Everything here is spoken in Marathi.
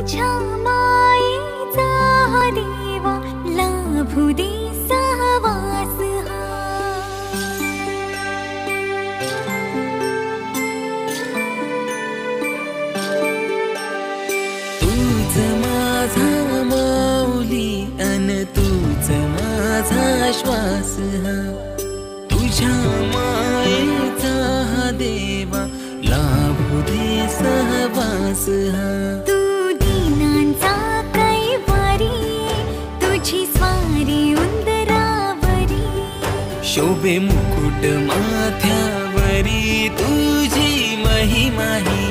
तुझ्या देवा लाभू दे माझा माऊली अन माझा श्वास हा. तुझ्या माईचा देवा लाभू दे सहवास हा. शोभे मुकुट माथ्यावरी तुझी महिमा ही।